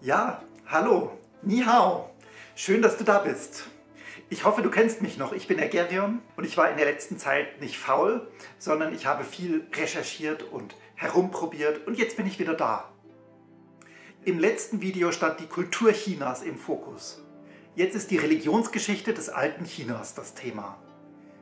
Ja, hallo, Ni hao. Schön, dass du da bist. Ich hoffe, du kennst mich noch. Ich bin der Gerion und ich war in der letzten Zeit nicht faul, sondern ich habe viel recherchiert und herumprobiert und jetzt bin ich wieder da. Im letzten Video stand die Kultur Chinas im Fokus. Jetzt ist die Religionsgeschichte des alten Chinas das Thema.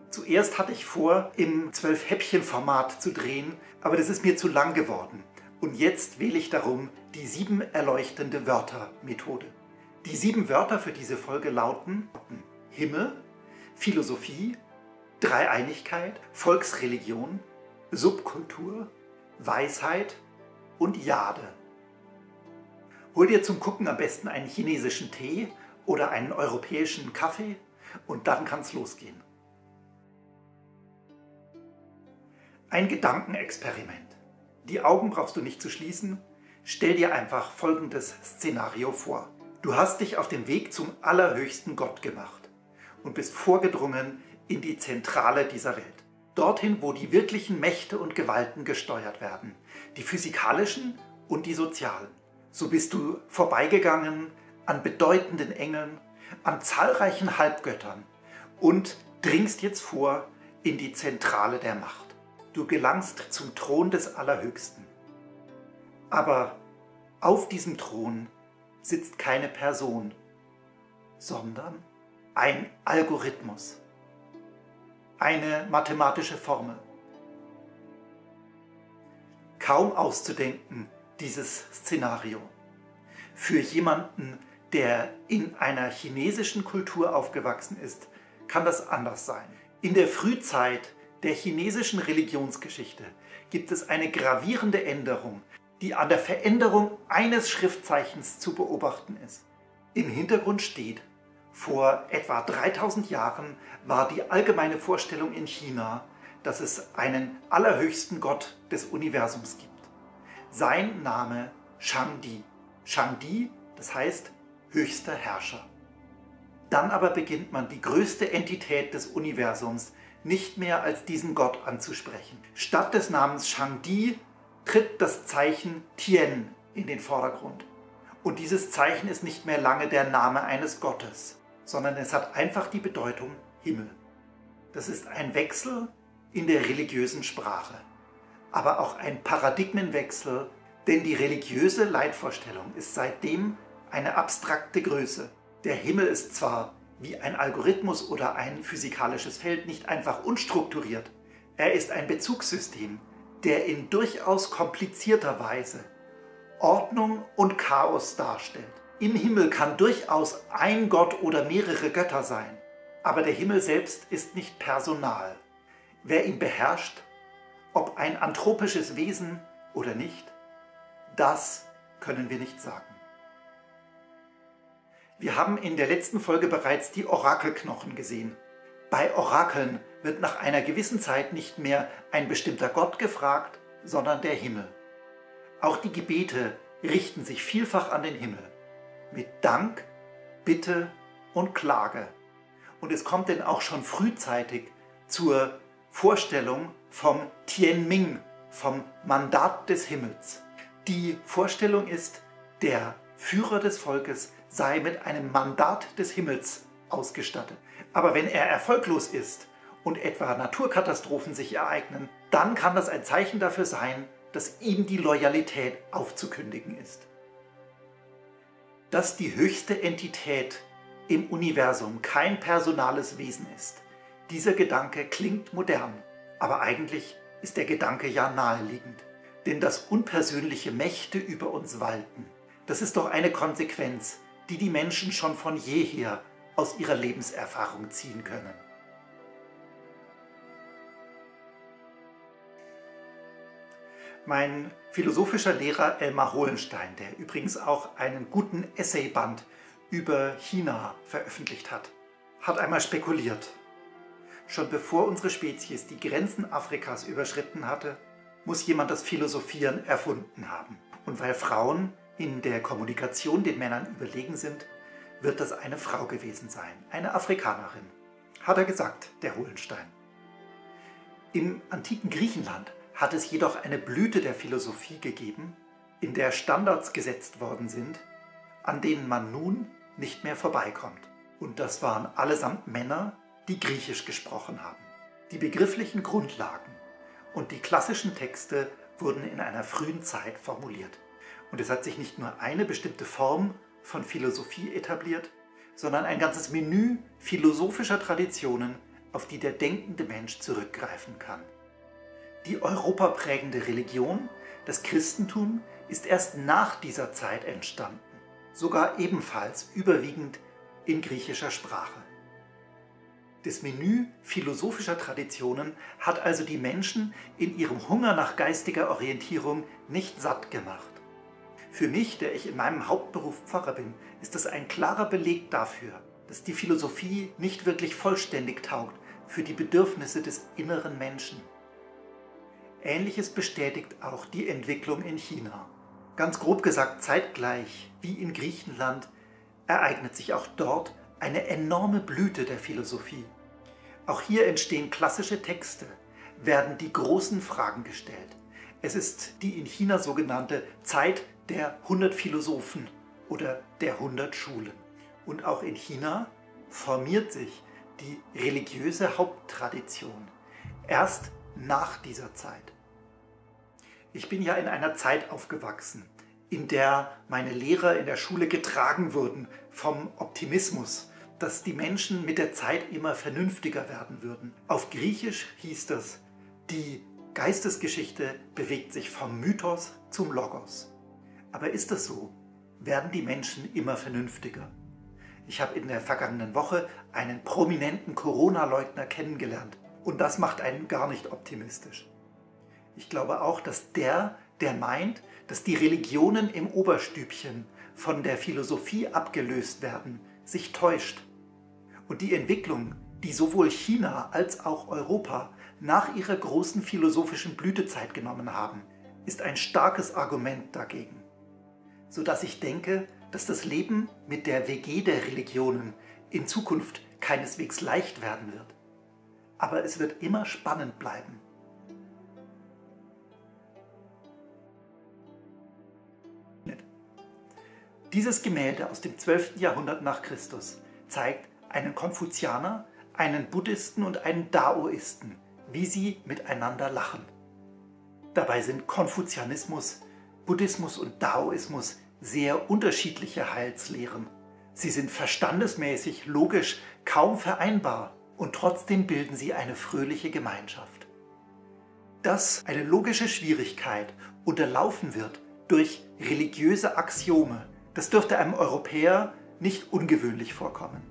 Zuerst hatte ich vor, im 12-Häppchen-Format zu drehen, aber das ist mir zu lang geworden. Und jetzt wähle ich darum die sieben erleuchtende Wörter-Methode. Die sieben Wörter für diese Folge lauten Himmel, Philosophie, Dreieinigkeit, Volksreligion, Subkultur, Weisheit und Jade. Hol dir zum Gucken am besten einen chinesischen Tee oder einen europäischen Kaffee und dann kann's losgehen. Ein Gedankenexperiment. Die Augen brauchst du nicht zu schließen. Stell dir einfach folgendes Szenario vor. Du hast dich auf den Weg zum allerhöchsten Gott gemacht und bist vorgedrungen in die Zentrale dieser Welt. Dorthin, wo die wirklichen Mächte und Gewalten gesteuert werden. Die physikalischen und die sozialen. So bist du vorbeigegangen an bedeutenden Engeln, an zahlreichen Halbgöttern und dringst jetzt vor in die Zentrale der Macht. Du gelangst zum Thron des Allerhöchsten. Aber auf diesem Thron sitzt keine Person, sondern ein Algorithmus, eine mathematische Formel. Kaum auszudenken, dieses Szenario. Für jemanden, der in einer chinesischen Kultur aufgewachsen ist, kann das anders sein. In der Frühzeit der chinesischen Religionsgeschichte gibt es eine gravierende Änderung, die an der Veränderung eines Schriftzeichens zu beobachten ist. Im Hintergrund steht, vor etwa 3000 Jahren war die allgemeine Vorstellung in China, dass es einen allerhöchsten Gott des Universums gibt. Sein Name Shangdi. Shangdi, das heißt höchster Herrscher. Dann aber beginnt man die größte Entität des Universums nicht mehr als diesen Gott anzusprechen. Statt des Namens Shangdi tritt das Zeichen Tien in den Vordergrund. Und dieses Zeichen ist nicht mehr lange der Name eines Gottes, sondern es hat einfach die Bedeutung Himmel. Das ist ein Wechsel in der religiösen Sprache, aber auch ein Paradigmenwechsel, denn die religiöse Leitvorstellung ist seitdem eine abstrakte Größe. Der Himmel ist zwar wie ein Algorithmus oder ein physikalisches Feld nicht einfach unstrukturiert, er ist ein Bezugssystem, der in durchaus komplizierter Weise Ordnung und Chaos darstellt. Im Himmel kann durchaus ein Gott oder mehrere Götter sein, aber der Himmel selbst ist nicht personal. Wer ihn beherrscht, ob ein anthropisches Wesen oder nicht, das können wir nicht sagen. Wir haben in der letzten Folge bereits die Orakelknochen gesehen. Bei Orakeln wird nach einer gewissen Zeit nicht mehr ein bestimmter Gott gefragt, sondern der Himmel. Auch die Gebete richten sich vielfach an den Himmel, mit Dank, Bitte und Klage. Und es kommt denn auch schon frühzeitig zur Vorstellung vom Tianming, vom Mandat des Himmels. Die Vorstellung ist, der Führer des Volkes sei mit einem Mandat des Himmels ausgestattet. Aber wenn er erfolglos ist und etwa Naturkatastrophen sich ereignen, dann kann das ein Zeichen dafür sein, dass ihm die Loyalität aufzukündigen ist. Dass die höchste Entität im Universum kein personales Wesen ist, dieser Gedanke klingt modern, aber eigentlich ist der Gedanke ja naheliegend. Denn dass unpersönliche Mächte über uns walten, das ist doch eine Konsequenz, die die Menschen schon von jeher aus ihrer Lebenserfahrung ziehen können. Mein philosophischer Lehrer Elmar Hohlenstein, der übrigens auch einen guten Essayband über China veröffentlicht hat, hat einmal spekuliert. Schon bevor unsere Spezies die Grenzen Afrikas überschritten hatte, muss jemand das Philosophieren erfunden haben. Und weil Frauen in der Kommunikation den Männern überlegen sind, wird das eine Frau gewesen sein, eine Afrikanerin, hat er gesagt, der Hohlenstein. Im antiken Griechenland hat es jedoch eine Blüte der Philosophie gegeben, in der Standards gesetzt worden sind, an denen man nun nicht mehr vorbeikommt. Und das waren allesamt Männer, die Griechisch gesprochen haben. Die begrifflichen Grundlagen und die klassischen Texte wurden in einer frühen Zeit formuliert. Und es hat sich nicht nur eine bestimmte Form von Philosophie etabliert, sondern ein ganzes Menü philosophischer Traditionen, auf die der denkende Mensch zurückgreifen kann. Die europaprägende Religion, das Christentum, ist erst nach dieser Zeit entstanden, sogar ebenfalls überwiegend in griechischer Sprache. Das Menü philosophischer Traditionen hat also die Menschen in ihrem Hunger nach geistiger Orientierung nicht satt gemacht. Für mich, der ich in meinem Hauptberuf Pfarrer bin, ist das ein klarer Beleg dafür, dass die Philosophie nicht wirklich vollständig taugt für die Bedürfnisse des inneren Menschen. Ähnliches bestätigt auch die Entwicklung in China. Ganz grob gesagt, zeitgleich wie in Griechenland ereignet sich auch dort eine enorme Blüte der Philosophie. Auch hier entstehen klassische Texte, werden die großen Fragen gestellt. Es ist die in China sogenannte Zeit der 100 Philosophen oder der 100 Schulen. Und auch in China formiert sich die religiöse Haupttradition erst nach dieser Zeit. Ich bin ja in einer Zeit aufgewachsen, in der meine Lehrer in der Schule getragen wurden vom Optimismus, dass die Menschen mit der Zeit immer vernünftiger werden würden. Auf Griechisch hieß das, die Geistesgeschichte bewegt sich vom Mythos zum Logos. Aber ist das so? Werden die Menschen immer vernünftiger? Ich habe in der vergangenen Woche einen prominenten Corona-Leugner kennengelernt und das macht einen gar nicht optimistisch. Ich glaube auch, dass der, der meint, dass die Religionen im Oberstübchen von der Philosophie abgelöst werden, sich täuscht. Und die Entwicklung, die sowohl China als auch Europa nach ihrer großen philosophischen Blütezeit genommen haben, ist ein starkes Argument dagegen. Sodass ich denke, dass das Leben mit der WG der Religionen in Zukunft keineswegs leicht werden wird. Aber es wird immer spannend bleiben. Dieses Gemälde aus dem 12. Jahrhundert nach Christus zeigt einen Konfuzianer, einen Buddhisten und einen Daoisten, wie sie miteinander lachen. Dabei sind Konfuzianismus, Buddhismus und Daoismus sehr unterschiedliche Heilslehren. Sie sind verstandesmäßig, logisch kaum vereinbar und trotzdem bilden sie eine fröhliche Gemeinschaft. Dass eine logische Schwierigkeit unterlaufen wird durch religiöse Axiome, das dürfte einem Europäer nicht ungewöhnlich vorkommen.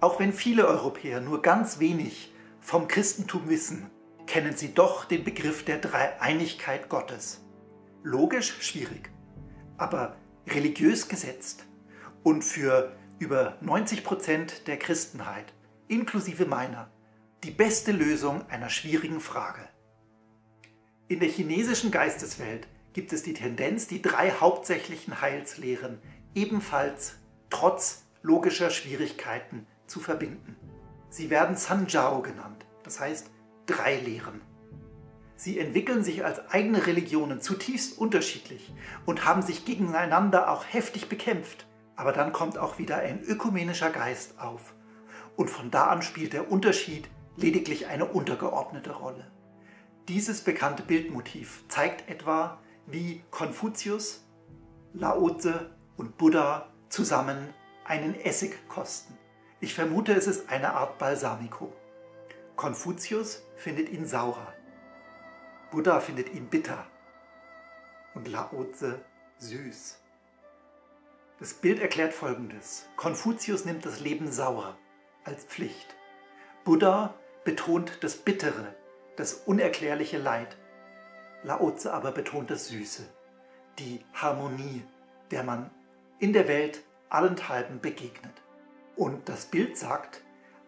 Auch wenn viele Europäer nur ganz wenig vom Christentum wissen, kennen sie doch den Begriff der Dreieinigkeit Gottes. Logisch schwierig, aber religiös gesetzt und für über 90 Prozent der Christenheit, inklusive meiner, die beste Lösung einer schwierigen Frage. In der chinesischen Geisteswelt gibt es die Tendenz, die drei hauptsächlichen Heilslehren ebenfalls trotz logischer Schwierigkeiten zu verbinden. Sie werden Sanjiao genannt, das heißt drei Lehren. Sie entwickeln sich als eigene Religionen zutiefst unterschiedlich und haben sich gegeneinander auch heftig bekämpft. Aber dann kommt auch wieder ein ökumenischer Geist auf. Und von da an spielt der Unterschied lediglich eine untergeordnete Rolle. Dieses bekannte Bildmotiv zeigt etwa, wie Konfuzius, Lao Tse und Buddha zusammen einen Essig kosten. Ich vermute, es ist eine Art Balsamico. Konfuzius findet ihn sauer. Buddha findet ihn bitter. Und Lao Tse süß. Das Bild erklärt folgendes. Konfuzius nimmt das Leben sauer als Pflicht. Buddha betont das Bittere, das unerklärliche Leid. Lao Tse aber betont das Süße, die Harmonie, der man in der Welt allenthalben begegnet. Und das Bild sagt,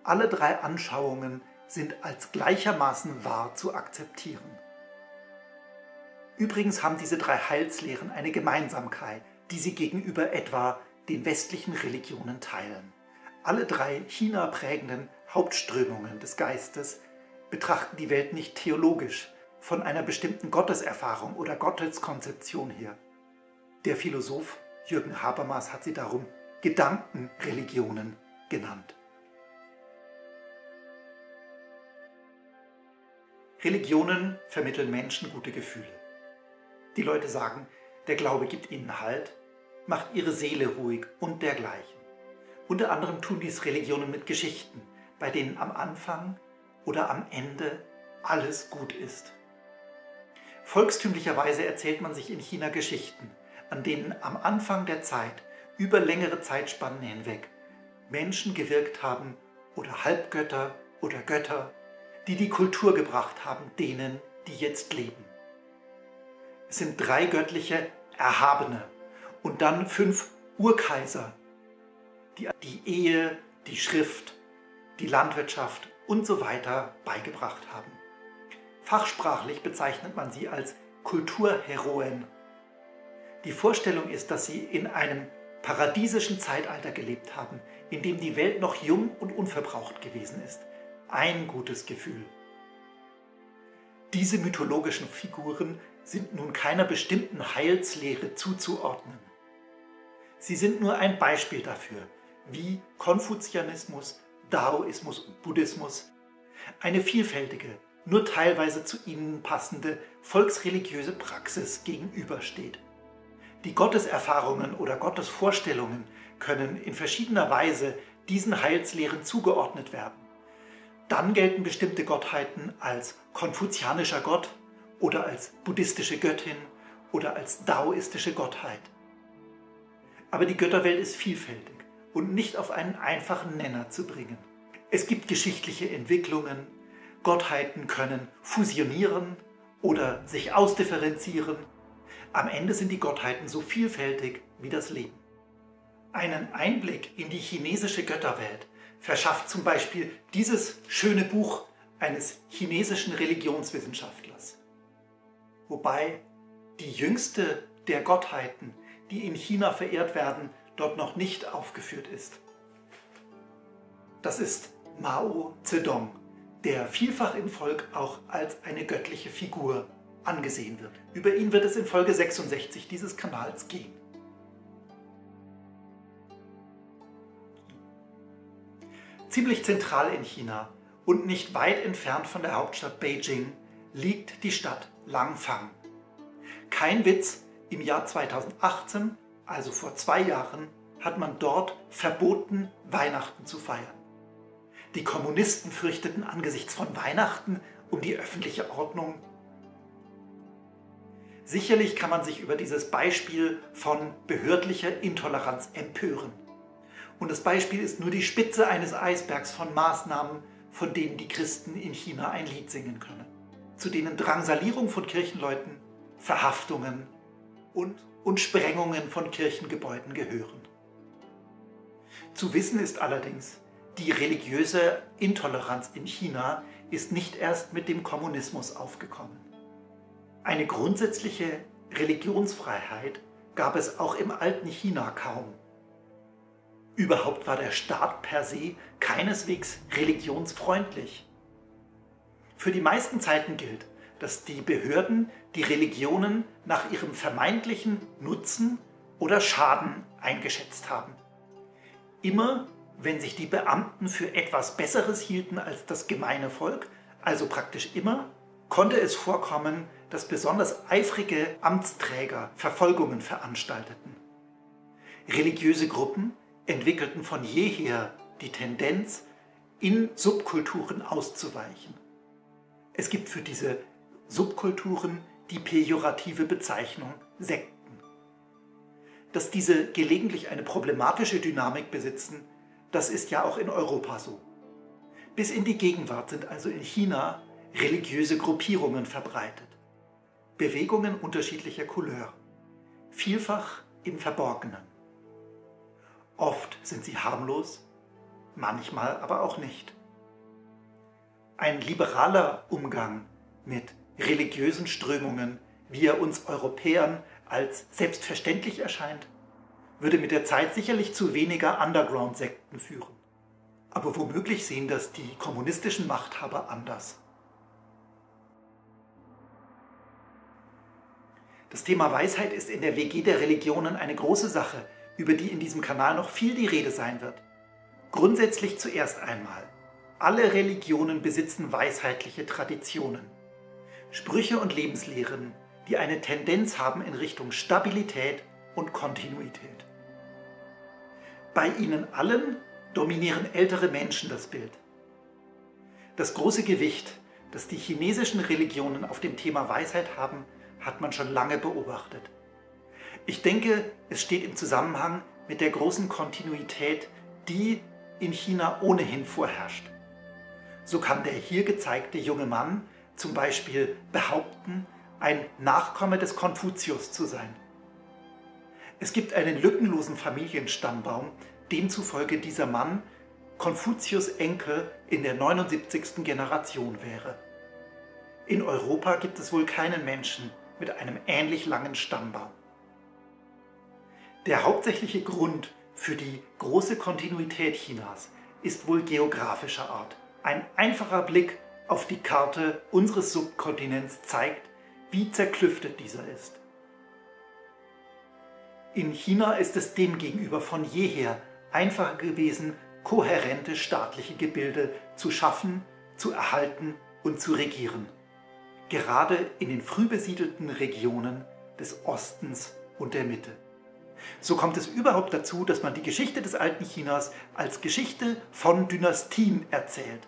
alle drei Anschauungen sind als gleichermaßen wahr zu akzeptieren. Übrigens haben diese drei Heilslehren eine Gemeinsamkeit, die sie gegenüber etwa den westlichen Religionen teilen. Alle drei China prägenden Hauptströmungen des Geistes betrachten die Welt nicht theologisch, von einer bestimmten Gotteserfahrung oder Gotteskonzeption her. Der Philosoph Jürgen Habermas hat sie darum Gedankenreligionen genannt. Religionen vermitteln Menschen gute Gefühle. Die Leute sagen, der Glaube gibt ihnen Halt, macht ihre Seele ruhig und dergleichen. Unter anderem tun dies Religionen mit Geschichten, bei denen am Anfang oder am Ende alles gut ist. Volkstümlicherweise erzählt man sich in China Geschichten, an denen am Anfang der Zeit über längere Zeitspannen hinweg Menschen gewirkt haben oder Halbgötter oder Götter, die die Kultur gebracht haben denen, die jetzt leben. Es sind drei göttliche Erhabene und dann fünf Urkaiser, die die Ehe, die Schrift, die Landwirtschaft und so weiter beigebracht haben. Fachsprachlich bezeichnet man sie als Kulturheroen. Die Vorstellung ist, dass sie in einem paradiesischen Zeitalter gelebt haben, in dem die Welt noch jung und unverbraucht gewesen ist. Ein gutes Gefühl. Diese mythologischen Figuren sind nun keiner bestimmten Heilslehre zuzuordnen. Sie sind nur ein Beispiel dafür, wie Konfuzianismus, Daoismus und Buddhismus eine vielfältige, nur teilweise zu ihnen passende volksreligiöse Praxis gegenübersteht. Die Gotteserfahrungen oder Gottesvorstellungen können in verschiedener Weise diesen Heilslehren zugeordnet werden. Dann gelten bestimmte Gottheiten als konfuzianischer Gott oder als buddhistische Göttin oder als daoistische Gottheit. Aber die Götterwelt ist vielfältig und nicht auf einen einfachen Nenner zu bringen. Es gibt geschichtliche Entwicklungen, Gottheiten können fusionieren oder sich ausdifferenzieren. Am Ende sind die Gottheiten so vielfältig wie das Leben. Einen Einblick in die chinesische Götterwelt verschafft zum Beispiel dieses schöne Buch eines chinesischen Religionswissenschaftlers. Wobei die jüngste der Gottheiten, die in China verehrt werden, dort noch nicht aufgeführt ist. Das ist Mao Zedong, der vielfach im Volk auch als eine göttliche Figur angesehen wird. Über ihn wird es in Folge 66 dieses Kanals gehen. Ziemlich zentral in China und nicht weit entfernt von der Hauptstadt Beijing liegt die Stadt Langfang. Kein Witz, im Jahr 2018 also vor zwei Jahren, hat man dort verboten, Weihnachten zu feiern. Die Kommunisten fürchteten angesichts von Weihnachten um die öffentliche Ordnung. Sicherlich kann man sich über dieses Beispiel von behördlicher Intoleranz empören. Und das Beispiel ist nur die Spitze eines Eisbergs von Maßnahmen, von denen die Christen in China ein Lied singen können. Zu denen Drangsalierung von Kirchenleuten, Verhaftungen und und Sprengungen von Kirchengebäuden gehören. Zu wissen ist allerdings, die religiöse Intoleranz in China ist nicht erst mit dem Kommunismus aufgekommen. Eine grundsätzliche Religionsfreiheit gab es auch im alten China kaum. Überhaupt war der Staat per se keineswegs religionsfreundlich. Für die meisten Zeiten gilt, dass die Behörden die Religionen nach ihrem vermeintlichen Nutzen oder Schaden eingeschätzt haben. Immer wenn sich die Beamten für etwas Besseres hielten als das gemeine Volk, also praktisch immer, konnte es vorkommen, dass besonders eifrige Amtsträger Verfolgungen veranstalteten. Religiöse Gruppen entwickelten von jeher die Tendenz, in Subkulturen auszuweichen. Es gibt für diese Subkulturen die pejorative Bezeichnung Sekten. Dass diese gelegentlich eine problematische Dynamik besitzen, das ist ja auch in Europa so. Bis in die Gegenwart sind also in China religiöse Gruppierungen verbreitet. Bewegungen unterschiedlicher Couleur, vielfach im Verborgenen. Oft sind sie harmlos, manchmal aber auch nicht. Ein liberaler Umgang mit religiösen Strömungen, wie er uns Europäern als selbstverständlich erscheint, würde mit der Zeit sicherlich zu weniger Underground-Sekten führen. Aber womöglich sehen das die kommunistischen Machthaber anders. Das Thema Weisheit ist in der WG der Religionen eine große Sache, über die in diesem Kanal noch viel die Rede sein wird. Grundsätzlich zuerst einmal. Alle Religionen besitzen weisheitliche Traditionen. Sprüche und Lebenslehren, die eine Tendenz haben in Richtung Stabilität und Kontinuität. Bei ihnen allen dominieren ältere Menschen das Bild. Das große Gewicht, das die chinesischen Religionen auf dem Thema Weisheit haben, hat man schon lange beobachtet. Ich denke, es steht im Zusammenhang mit der großen Kontinuität, die in China ohnehin vorherrscht. So kann der hier gezeigte junge Mann zum Beispiel behaupten, ein Nachkomme des Konfuzius zu sein. Es gibt einen lückenlosen Familienstammbaum, demzufolge dieser Mann Konfuzius Enkel in der 79. Generation wäre. In Europa gibt es wohl keinen Menschen mit einem ähnlich langen Stammbaum. Der hauptsächliche Grund für die große Kontinuität Chinas ist wohl geografischer Art. Ein einfacher Blick auf die Karte unseres Subkontinents zeigt, wie zerklüftet dieser ist. In China ist es demgegenüber von jeher einfacher gewesen, kohärente staatliche Gebilde zu schaffen, zu erhalten und zu regieren. Gerade in den früh besiedelten Regionen des Ostens und der Mitte. So kommt es überhaupt dazu, dass man die Geschichte des alten Chinas als Geschichte von Dynastien erzählt.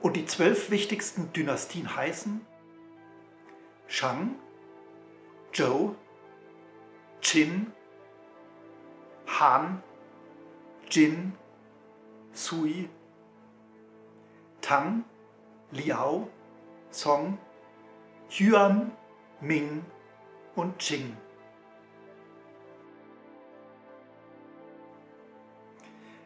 Und die zwölf wichtigsten Dynastien heißen Shang, Zhou, Qin, Han, Jin, Sui, Tang, Liao, Song, Yuan, Ming und Qing.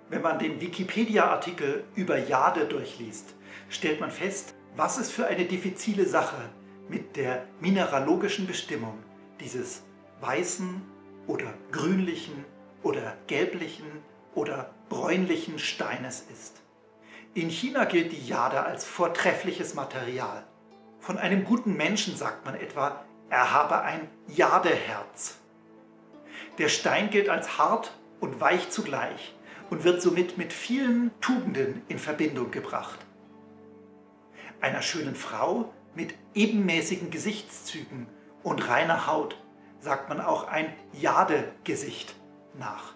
Wenn man den Wikipedia-Artikel über Jade durchliest, stellt man fest, was es für eine diffizile Sache mit der mineralogischen Bestimmung dieses weißen oder grünlichen oder gelblichen oder bräunlichen Steines ist. In China gilt die Jade als vortreffliches Material. Von einem guten Menschen sagt man etwa, er habe ein Jadeherz. Der Stein gilt als hart und weich zugleich und wird somit mit vielen Tugenden in Verbindung gebracht. Einer schönen Frau mit ebenmäßigen Gesichtszügen und reiner Haut sagt man auch ein Jade-Gesicht nach.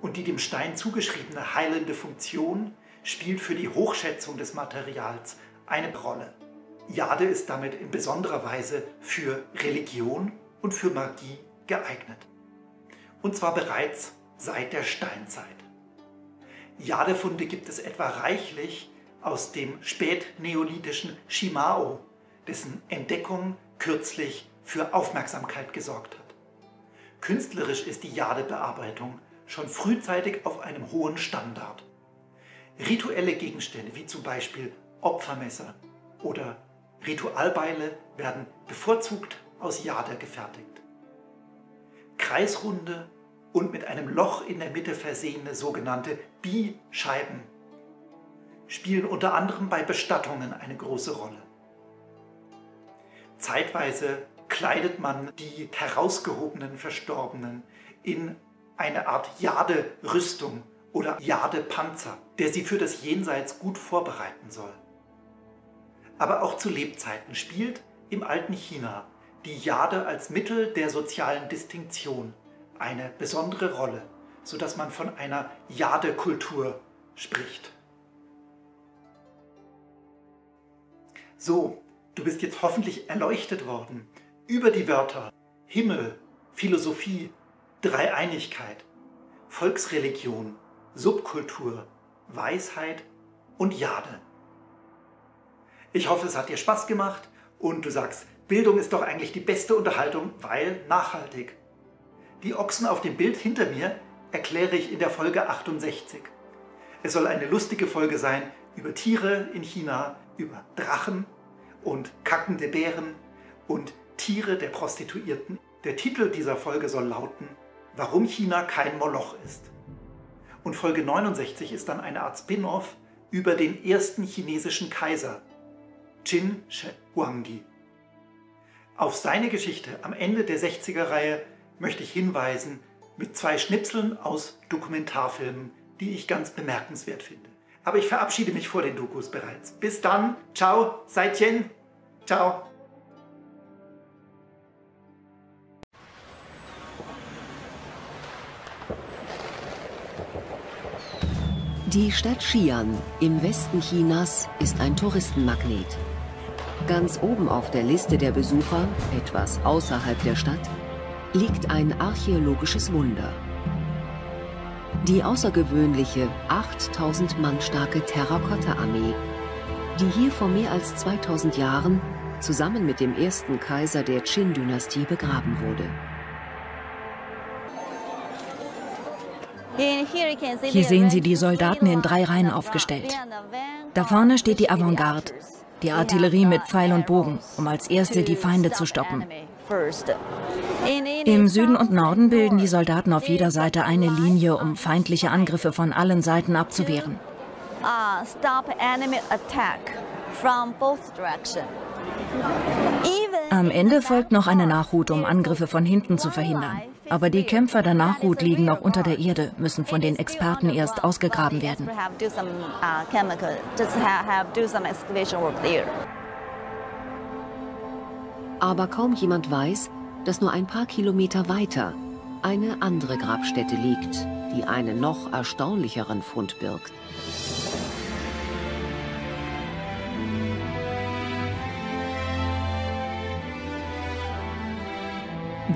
Und die dem Stein zugeschriebene heilende Funktion spielt für die Hochschätzung des Materials eine Rolle. Jade ist damit in besonderer Weise für Religion und für Magie geeignet. Und zwar bereits seit der Steinzeit. Jadefunde gibt es etwa reichlich aus dem spätneolithischen Shimao, dessen Entdeckung kürzlich für Aufmerksamkeit gesorgt hat. Künstlerisch ist die Jadebearbeitung schon frühzeitig auf einem hohen Standard. Rituelle Gegenstände wie zum Beispiel Opfermesser oder Ritualbeile werden bevorzugt aus Jade gefertigt. Kreisrunde und mit einem Loch in der Mitte versehene sogenannte Bi-Scheiben spielen unter anderem bei Bestattungen eine große Rolle. Zeitweise kleidet man die herausgehobenen Verstorbenen in eine Art Jade-Rüstung oder Jade-Panzer, der sie für das Jenseits gut vorbereiten soll. Aber auch zu Lebzeiten spielt im alten China die Jade als Mittel der sozialen Distinktion eine besondere Rolle, sodass man von einer Jade-Kultur spricht. So, du bist jetzt hoffentlich erleuchtet worden über die Wörter Himmel, Philosophie, Dreieinigkeit, Volksreligion, Subkultur, Weisheit und Jade. Ich hoffe, es hat dir Spaß gemacht und du sagst, Bildung ist doch eigentlich die beste Unterhaltung, weil nachhaltig. Die Ochsen auf dem Bild hinter mir erkläre ich in der Folge 68. Es soll eine lustige Folge sein über Tiere in China, über Drachen und kackende Bären und Tiere der Prostituierten. Der Titel dieser Folge soll lauten, warum China kein Moloch ist. Und Folge 69 ist dann eine Art Spin-off über den ersten chinesischen Kaiser, Qin Shi Huangdi. Auf seine Geschichte am Ende der 60er-Reihe möchte ich hinweisen mit zwei Schnipseln aus Dokumentarfilmen, die ich ganz bemerkenswert finde. Aber ich verabschiede mich vor den Dokus bereits. Bis dann. Ciao. Seidchen. Ciao. Die Stadt Xi'an im Westen Chinas ist ein Touristenmagnet. Ganz oben auf der Liste der Besucher, etwas außerhalb der Stadt, liegt ein archäologisches Wunder. Die außergewöhnliche 8000 Mann starke Terrakotta-Armee, die hier vor mehr als 2000 Jahren zusammen mit dem ersten Kaiser der Qin-Dynastie begraben wurde. Hier sehen Sie die Soldaten in drei Reihen aufgestellt. Da vorne steht die Avantgarde, die Artillerie mit Pfeil und Bogen, um als erste die Feinde zu stoppen. Im Süden und Norden bilden die Soldaten auf jeder Seite eine Linie, um feindliche Angriffe von allen Seiten abzuwehren. Am Ende folgt noch eine Nachhut, um Angriffe von hinten zu verhindern. Aber die Kämpfer der Nachhut liegen noch unter der Erde, müssen von den Experten erst ausgegraben werden. Aber kaum jemand weiß, dass nur ein paar Kilometer weiter eine andere Grabstätte liegt, die einen noch erstaunlicheren Fund birgt.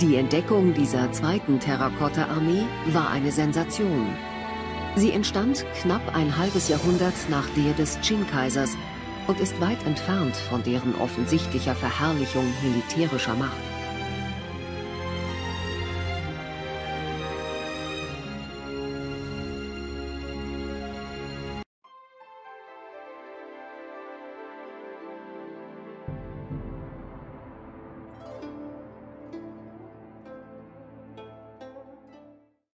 Die Entdeckung dieser zweiten Terrakotta-Armee war eine Sensation. Sie entstand knapp ein halbes Jahrhundert nach der des Qin-Kaisers und ist weit entfernt von deren offensichtlicher Verherrlichung militärischer Macht.